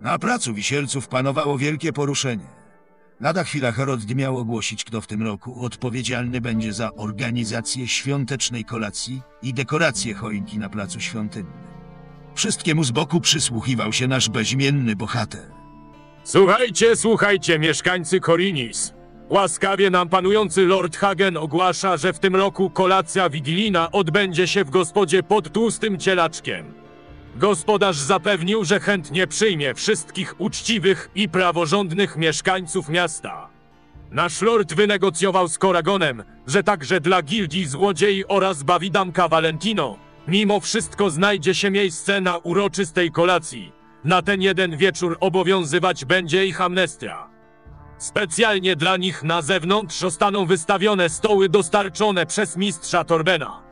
Na placu Wisielców panowało wielkie poruszenie. Lada chwila Herod miał ogłosić, kto w tym roku odpowiedzialny będzie za organizację świątecznej kolacji i dekorację choinki na placu świątynnym. Wszystkiemu z boku przysłuchiwał się nasz bezimienny bohater. Słuchajcie, słuchajcie, mieszkańcy Korinis. Łaskawie nam panujący Lord Hagen ogłasza, że w tym roku kolacja wigilijna odbędzie się w gospodzie pod tłustym cielaczkiem. Gospodarz zapewnił, że chętnie przyjmie wszystkich uczciwych i praworządnych mieszkańców miasta. Nasz lord wynegocjował z Koragonem, że także dla gildii złodziei oraz Bawidamka Valentino, mimo wszystko znajdzie się miejsce na uroczystej kolacji. Na ten jeden wieczór obowiązywać będzie ich amnestia. Specjalnie dla nich na zewnątrz zostaną wystawione stoły dostarczone przez mistrza Torbena.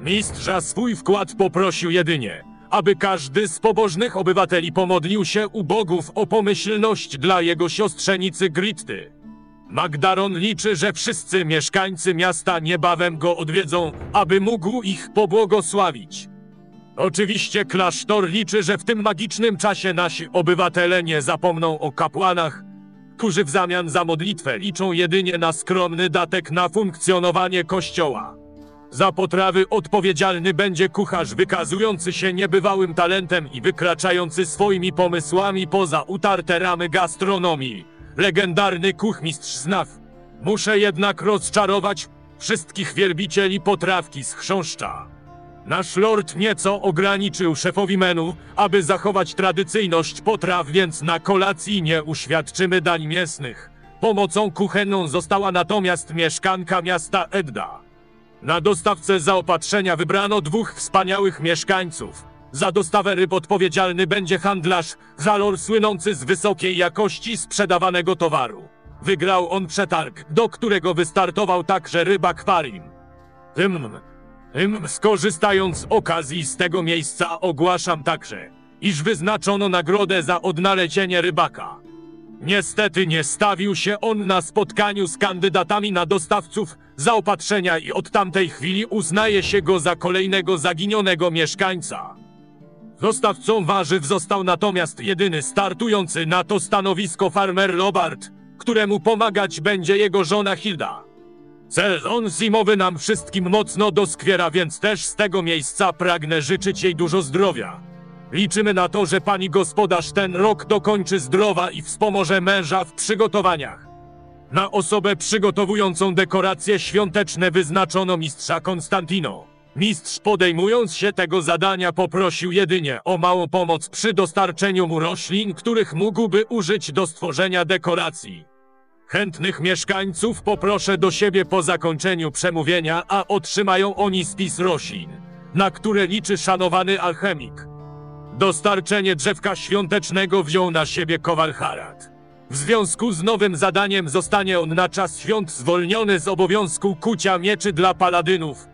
Mistrza swój wkład poprosił jedynie, aby każdy z pobożnych obywateli pomodlił się u bogów o pomyślność dla jego siostrzenicy Gritty. Magdaron liczy, że wszyscy mieszkańcy miasta niebawem go odwiedzą, aby mógł ich pobłogosławić. Oczywiście klasztor liczy, że w tym magicznym czasie nasi obywatele nie zapomną o kapłanach, którzy w zamian za modlitwę liczą jedynie na skromny datek na funkcjonowanie kościoła. Za potrawy odpowiedzialny będzie kucharz wykazujący się niebywałym talentem i wykraczający swoimi pomysłami poza utarte ramy gastronomii. Legendarny kuchmistrz znaw. Muszę jednak rozczarować wszystkich wielbicieli potrawki z chrząszcza. Nasz lord nieco ograniczył szefowi menu, aby zachować tradycyjność potraw, więc na kolacji nie uświadczymy dań mięsnych. Pomocą kuchenną została natomiast mieszkanka miasta Edda. Na dostawcę zaopatrzenia wybrano dwóch wspaniałych mieszkańców. Za dostawę ryb odpowiedzialny będzie handlarz Zalor słynący z wysokiej jakości sprzedawanego towaru. Wygrał on przetarg, do którego wystartował także rybak Parim. Tym, tym skorzystając z okazji z tego miejsca ogłaszam także, iż wyznaczono nagrodę za odnalezienie rybaka. Niestety nie stawił się on na spotkaniu z kandydatami na dostawców zaopatrzenia i od tamtej chwili uznaje się go za kolejnego zaginionego mieszkańca. Dostawcą warzyw został natomiast jedyny startujący na to stanowisko farmer Robert, któremu pomagać będzie jego żona Hilda. Sezon zimowy nam wszystkim mocno doskwiera, więc też z tego miejsca pragnę życzyć jej dużo zdrowia. Liczymy na to, że pani gospodarz ten rok dokończy zdrowa i wspomoże męża w przygotowaniach. Na osobę przygotowującą dekoracje świąteczne wyznaczono mistrza Konstantino. Mistrz podejmując się tego zadania poprosił jedynie o małą pomoc przy dostarczeniu mu roślin, których mógłby użyć do stworzenia dekoracji. Chętnych mieszkańców poproszę do siebie po zakończeniu przemówienia, a otrzymają oni spis roślin, na które liczy szanowany alchemik. Dostarczenie drzewka świątecznego wziął na siebie Kowal Harad. W związku z nowym zadaniem zostanie on na czas świąt zwolniony z obowiązku kucia mieczy dla paladynów.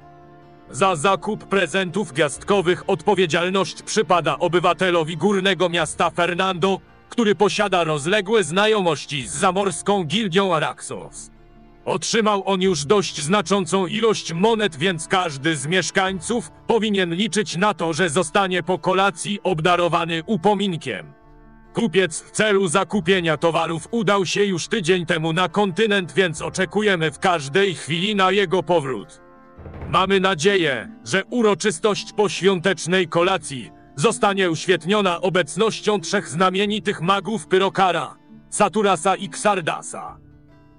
Za zakup prezentów gwiazdkowych odpowiedzialność przypada obywatelowi górnego miasta Fernando, który posiada rozległe znajomości z zamorską gildią Araxos. Otrzymał on już dość znaczącą ilość monet, więc każdy z mieszkańców powinien liczyć na to, że zostanie po kolacji obdarowany upominkiem. Kupiec w celu zakupienia towarów udał się już tydzień temu na kontynent, więc oczekujemy w każdej chwili na jego powrót. Mamy nadzieję, że uroczystość poświątecznej kolacji zostanie uświetniona obecnością trzech znamienitych magów Pyrokara, Saturasa i Xardasa.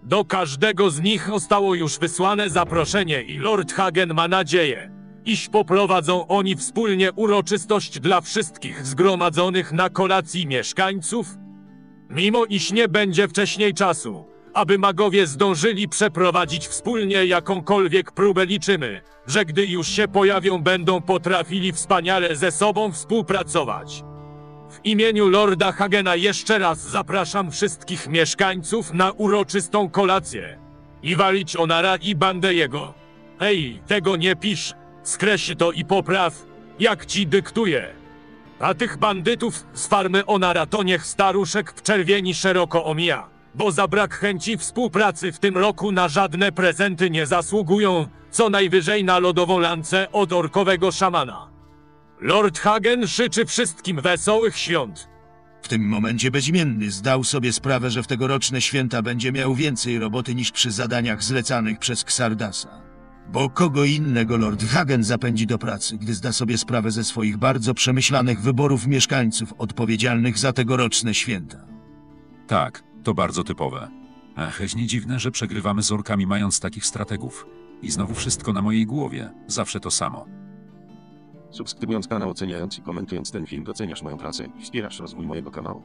Do każdego z nich zostało już wysłane zaproszenie i Lord Hagen ma nadzieję, iż poprowadzą oni wspólnie uroczystość dla wszystkich zgromadzonych na kolacji mieszkańców, mimo iż nie będzie wcześniej czasu, aby magowie zdążyli przeprowadzić wspólnie jakąkolwiek próbę liczymy, że gdy już się pojawią będą potrafili wspaniale ze sobą współpracować. W imieniu Lorda Hagena jeszcze raz zapraszam wszystkich mieszkańców na uroczystą kolację. I walić Onara i bandę jego. Hej, tego nie pisz, skreś to i popraw, jak ci dyktuje. A tych bandytów z farmy Onara to niech staruszek w czerwieni szeroko omija, bo za brak chęci współpracy w tym roku na żadne prezenty nie zasługują, co najwyżej na lodową lancę od orkowego szamana. Lord Hagen życzy wszystkim wesołych świąt. W tym momencie bezimienny zdał sobie sprawę, że w tegoroczne święta będzie miał więcej roboty niż przy zadaniach zlecanych przez Xardasa. Bo kogo innego Lord Hagen zapędzi do pracy, gdy zda sobie sprawę ze swoich bardzo przemyślanych wyborów mieszkańców odpowiedzialnych za tegoroczne święta. Tak, to bardzo typowe. Ach, nie dziwne, że przegrywamy z orkami mając takich strategów. I znowu wszystko na mojej głowie. Zawsze to samo. Subskrybując kanał, oceniając i komentując ten film doceniasz moją pracę i wspierasz rozwój mojego kanału.